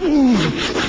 うん。